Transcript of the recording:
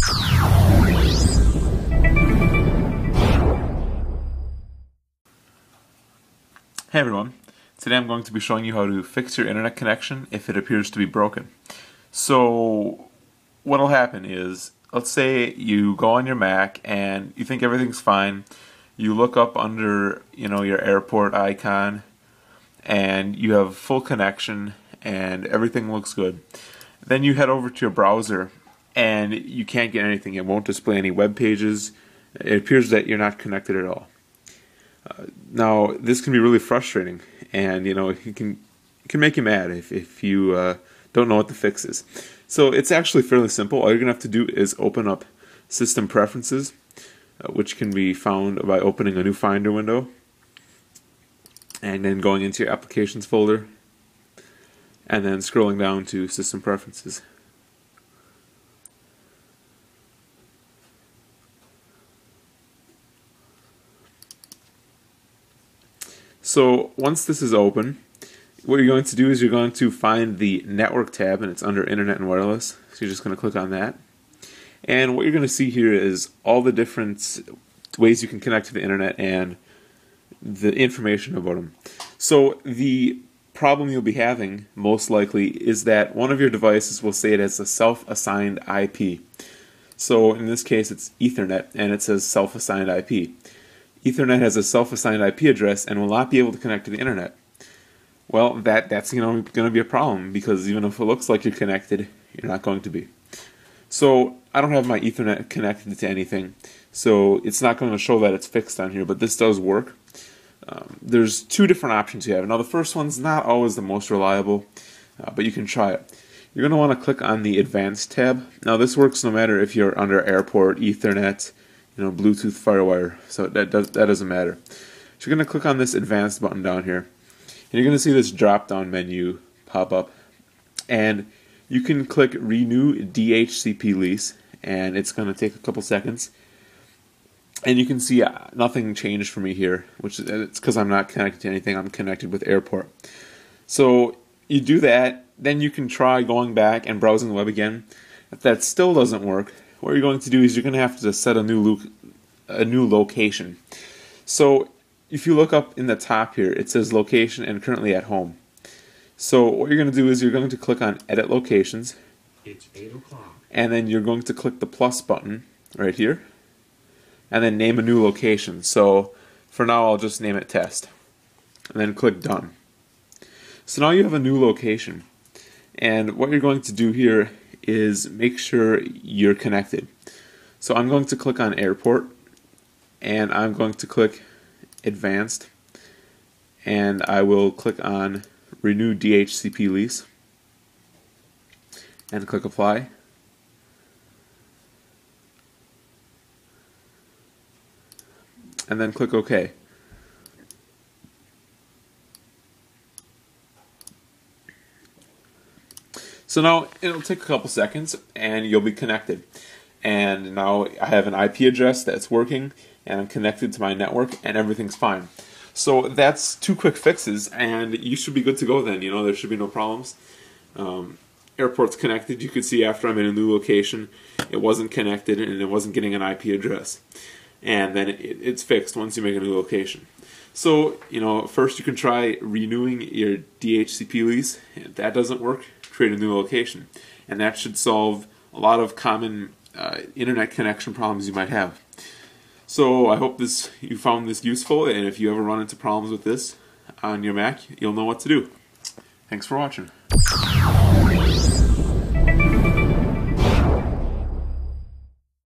Hey everyone, today I'm going to be showing you how to fix your internet connection if it appears to be broken. So what will happen is, let's say you go on your Mac and you think everything's fine, you look up under you know your airport icon and you have full connection and everything looks good. Then you head over to your browser and you can't get anything. It won't display any web pages. It appears that you're not connected at all. Uh, now, this can be really frustrating, and you know, it can it can make you mad if if you uh, don't know what the fix is. So it's actually fairly simple. All you're gonna have to do is open up System Preferences, uh, which can be found by opening a new Finder window, and then going into your Applications folder, and then scrolling down to System Preferences. So once this is open, what you're going to do is you're going to find the network tab and it's under internet and wireless. So you're just going to click on that. And what you're going to see here is all the different ways you can connect to the internet and the information about them. So the problem you'll be having most likely is that one of your devices will say it has a self-assigned IP. So in this case it's Ethernet and it says self-assigned IP. Ethernet has a self-assigned IP address and will not be able to connect to the internet. Well, that that's you know going to be a problem because even if it looks like you're connected, you're not going to be. So I don't have my Ethernet connected to anything, so it's not going to show that it's fixed on here. But this does work. Um, there's two different options you have. Now the first one's not always the most reliable, uh, but you can try it. You're going to want to click on the Advanced tab. Now this works no matter if you're under Airport, Ethernet, you know, Bluetooth FireWire. So that does, that doesn't matter. So you're going to click on this advanced button down here. And you're going to see this drop down menu pop up. And you can click renew DHCP lease and it's going to take a couple seconds. And you can see uh, nothing changed for me here, which is it's because I'm not connected to anything. I'm connected with Airport. So you do that, then you can try going back and browsing the web again. If that still doesn't work, what you're going to do is you're going to have to set a new lo- a new location. So if you look up in the top here, it says location and currently at home. So what you're going to do is you're going to click on edit locations. It's 8 o'clock. And then you're going to click the plus button right here. And then name a new location. So for now I'll just name it test. And then click done. So now you have a new location. And what you're going to do here is make sure you're connected. So I'm going to click on airport and I'm going to click advanced and I will click on renew DHCP lease and click apply. And then click OK. So now it'll take a couple seconds and you'll be connected. And now I have an IP address that's working and I'm connected to my network and everything's fine. So that's two quick fixes and you should be good to go then. You know, there should be no problems. Um, airport's connected. You could see after I'm in a new location, it wasn't connected and it wasn't getting an IP address. And then it, it's fixed once you make a new location. So, you know, first you can try renewing your DHCP lease. If that doesn't work, create a new location. And that should solve a lot of common uh, internet connection problems you might have. So I hope this you found this useful, and if you ever run into problems with this on your Mac, you'll know what to do. Thanks for watching.